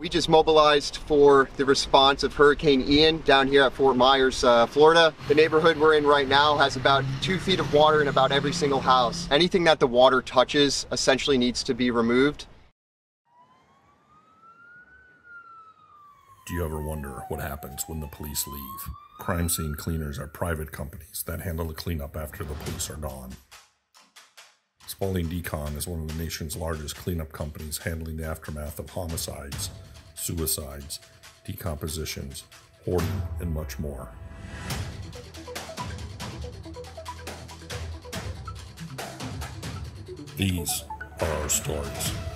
We just mobilized for the response of Hurricane Ian down here at Fort Myers, uh, Florida. The neighborhood we're in right now has about two feet of water in about every single house. Anything that the water touches essentially needs to be removed. Do you ever wonder what happens when the police leave? Crime scene cleaners are private companies that handle the cleanup after the police are gone. Spaulding Decon is one of the nation's largest cleanup companies handling the aftermath of homicides suicides, decompositions, hoarding, and much more. These are our stories.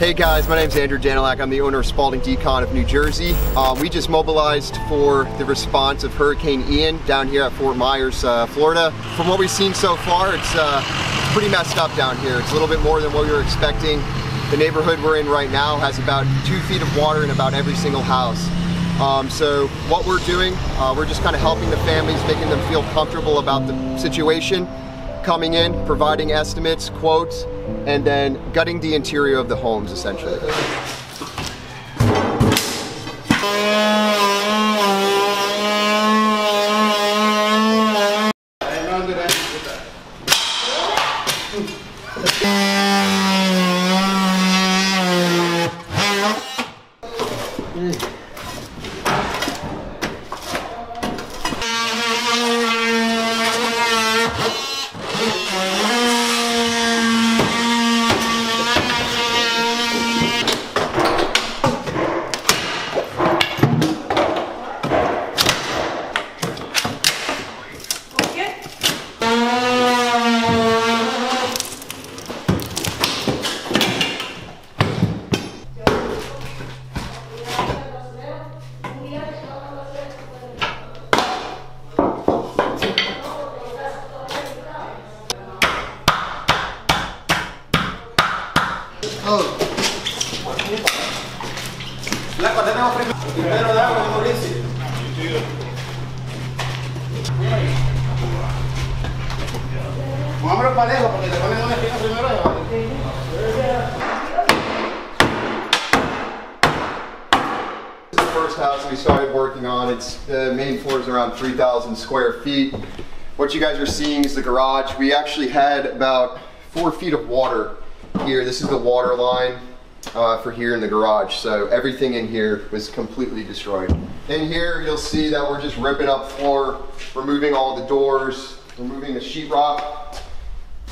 Hey guys, my name is Andrew Janilak. I'm the owner of Spaulding Decon of New Jersey. Um, we just mobilized for the response of Hurricane Ian down here at Fort Myers, uh, Florida. From what we've seen so far, it's uh, pretty messed up down here. It's a little bit more than what we were expecting. The neighborhood we're in right now has about two feet of water in about every single house. Um, so what we're doing, uh, we're just kind of helping the families, making them feel comfortable about the situation coming in, providing estimates, quotes, and then gutting the interior of the homes essentially. First house we started working on. It's the main floor is around 3,000 square feet. What you guys are seeing is the garage. We actually had about four feet of water here. This is the water line uh, for here in the garage. So everything in here was completely destroyed. In here, you'll see that we're just ripping up floor, removing all the doors, removing the sheetrock.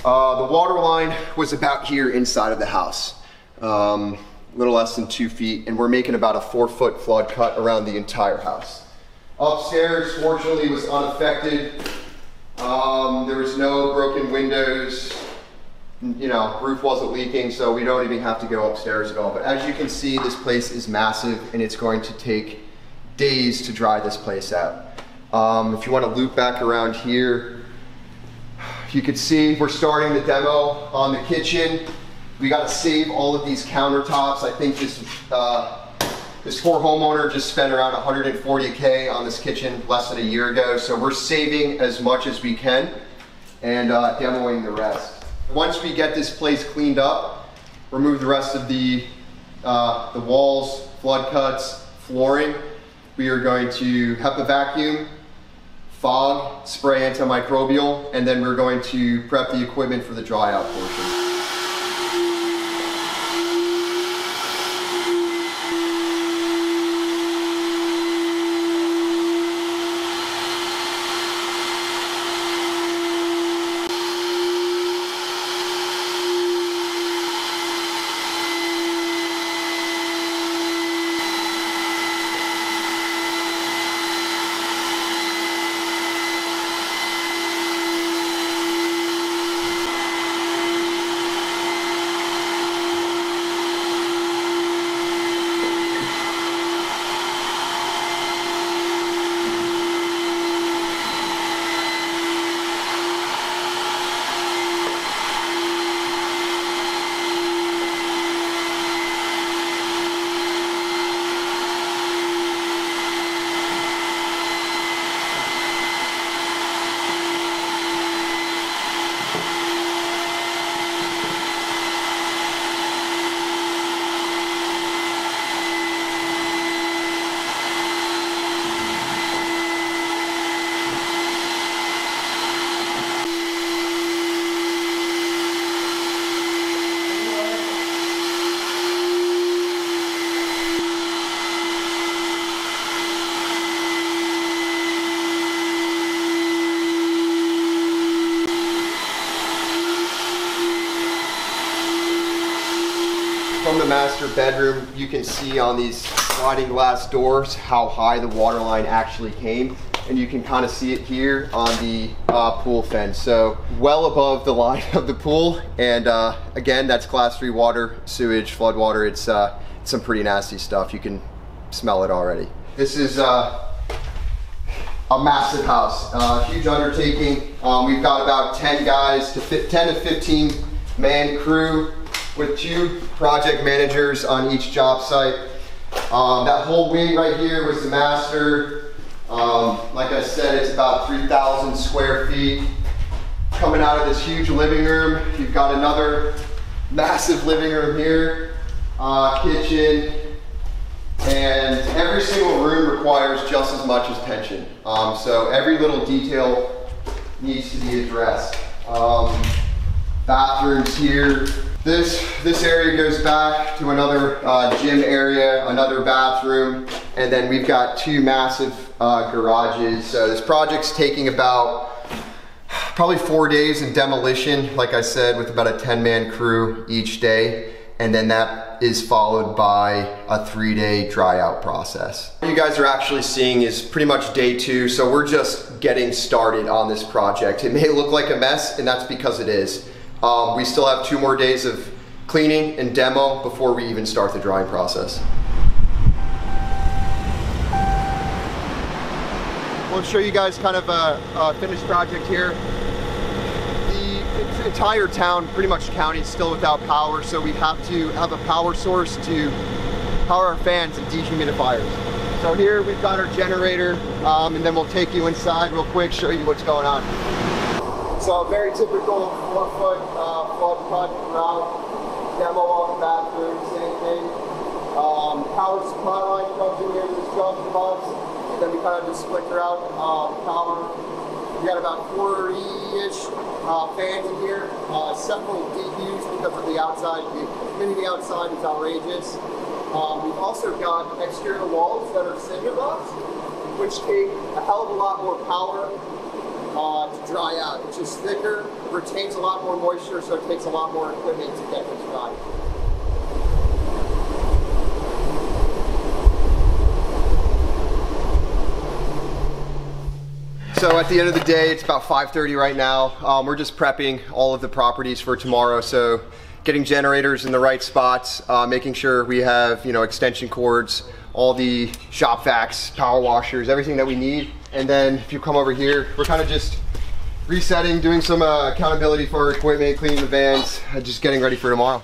Uh, the water line was about here inside of the house. Um, little less than two feet, and we're making about a four foot flood cut around the entire house. Upstairs, fortunately, was unaffected. Um, there was no broken windows, you know, roof wasn't leaking, so we don't even have to go upstairs at all. But as you can see, this place is massive and it's going to take days to dry this place out. Um, if you want to loop back around here, you can see we're starting the demo on the kitchen. We got to save all of these countertops. I think this uh, this poor homeowner just spent around 140k on this kitchen less than a year ago. So we're saving as much as we can and uh, demoing the rest. Once we get this place cleaned up, remove the rest of the, uh, the walls, flood cuts, flooring, we are going to HEPA vacuum, fog, spray antimicrobial, and then we're going to prep the equipment for the dry out portion. The master bedroom, you can see on these sliding glass doors how high the water line actually came. And you can kind of see it here on the uh, pool fence. So well above the line of the pool. And uh, again, that's class three water, sewage, flood water. It's, uh, some pretty nasty stuff. You can smell it already. This is uh, a massive house, uh, huge undertaking. Um, we've got about 10 guys to fit, 10 to 15 man crew with two project managers on each job site. Um, that whole wing right here was the master. Um, like I said, it's about 3,000 square feet. Coming out of this huge living room, you've got another massive living room here, uh, kitchen, and every single room requires just as much attention. Um, so every little detail needs to be addressed. Um, bathrooms here. This, this area goes back to another uh, gym area, another bathroom, and then we've got two massive uh, garages. So this project's taking about probably four days in demolition, like I said, with about a 10 man crew each day and then that is followed by a three day dry out process. What you guys are actually seeing is pretty much day two, so we're just getting started on this project. It may look like a mess, and that's because it is. Um, we still have two more days of cleaning and demo before we even start the drying process. We'll show you guys kind of a, a finished project here The entire town, pretty much county, is still without power, so we have to have a power source to power our fans and dehumidifiers. So here we've got our generator, um, and then we'll take you inside real quick, show you what's going on. So very typical four foot uh, flood project route, demo all the bathrooms, same thing. Um, power supply line comes in here to this junction box, and then we kind of just splinter out uh, power we got about 40-ish uh, fans in here, uh, several DQs because of the outside. The humidity outside is outrageous. Um, we've also got exterior walls that are cinder blocks, which take a hell of a lot more power dry out. It's just thicker, retains a lot more moisture, so it takes a lot more equipment to get this dry. So at the end of the day, it's about 5.30 right now. Um, we're just prepping all of the properties for tomorrow. So getting generators in the right spots, uh, making sure we have, you know, extension cords, all the shop vacs, power washers, everything that we need. And then if you come over here, we're kind of just resetting, doing some uh, accountability for our equipment, cleaning the vans, uh, just getting ready for tomorrow.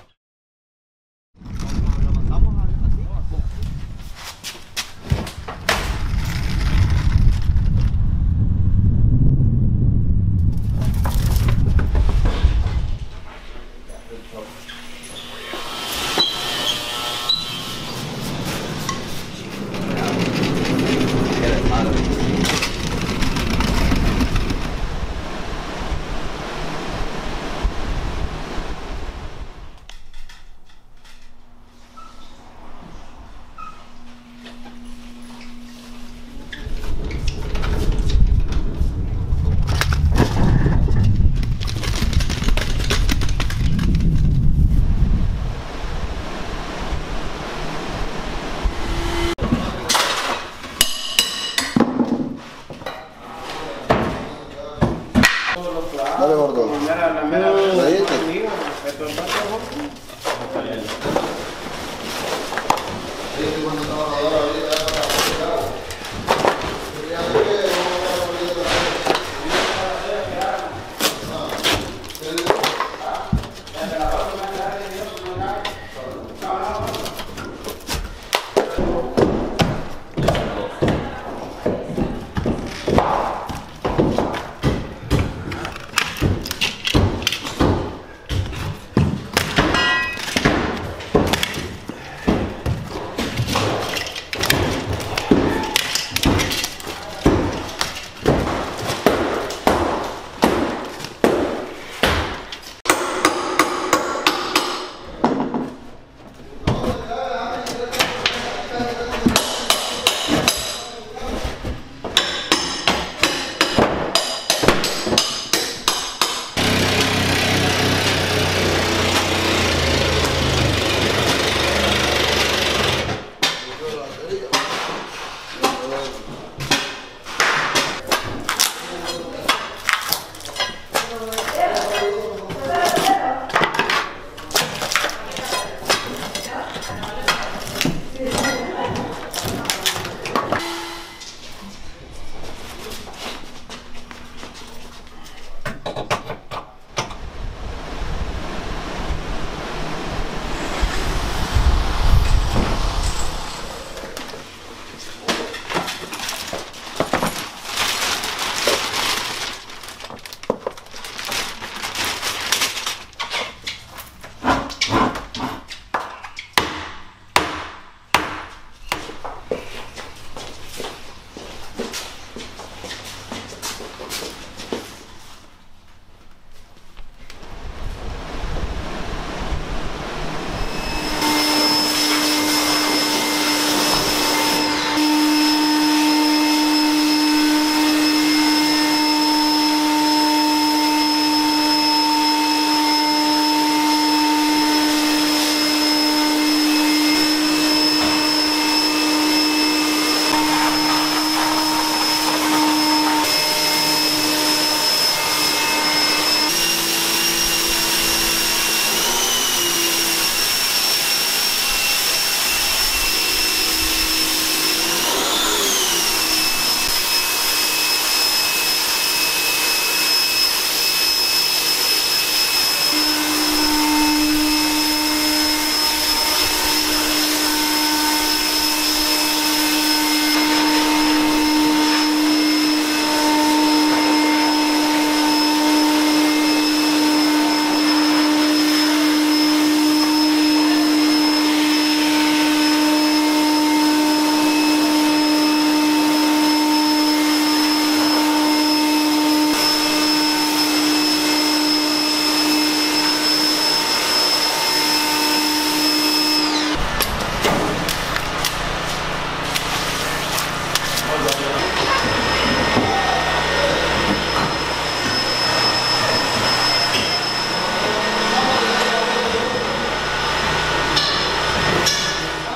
loco. Mira, mira,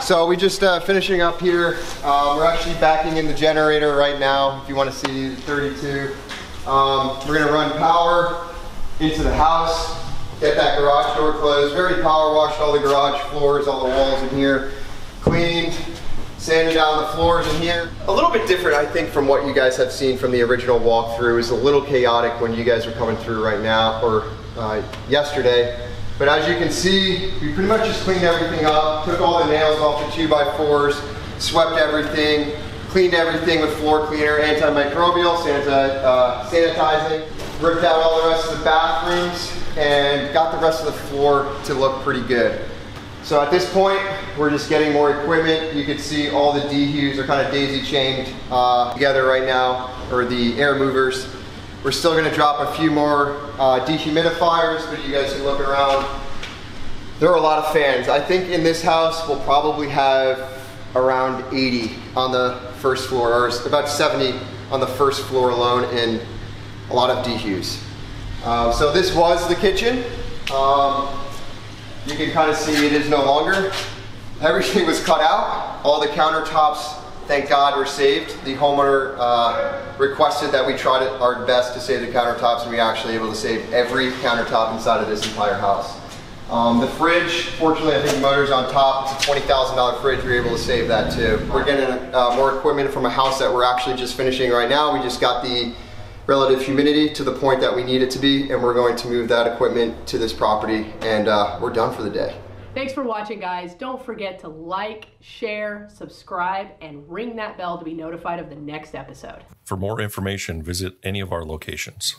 So we just uh, finishing up here. Um, we're actually backing in the generator right now. If you want to see 32, um, we're gonna run power into the house, get that garage door closed. Very power washed all the garage floors, all the walls in here, cleaned, sanded down the floors in here. A little bit different, I think, from what you guys have seen from the original walkthrough. It's a little chaotic when you guys are coming through right now or uh, yesterday. But as you can see, we pretty much just cleaned everything up, took all the nails off the 2x4s, swept everything, cleaned everything with floor cleaner, antimicrobial, uh, sanitizing, ripped out all the rest of the bathrooms, and got the rest of the floor to look pretty good. So at this point, we're just getting more equipment. You can see all the dehues are kind of daisy chained uh, together right now, or the air movers. We're still gonna drop a few more uh, dehumidifiers, but you guys can look around. There are a lot of fans. I think in this house, we'll probably have around 80 on the first floor, or about 70 on the first floor alone, and a lot of dehues. Um, so this was the kitchen. Um, you can kind of see it is no longer. Everything was cut out. All the countertops, thank God, were saved. The homeowner uh, requested that we tried our best to save the countertops, and we actually able to save every countertop inside of this entire house. Um, the fridge, fortunately, I think the motor's on top. It's a $20,000 fridge. We were able to save that too. We're getting uh, more equipment from a house that we're actually just finishing right now. We just got the relative humidity to the point that we need it to be, and we're going to move that equipment to this property, and uh, we're done for the day. Thanks for watching, guys. Don't forget to like, share, subscribe, and ring that bell to be notified of the next episode. For more information, visit any of our locations.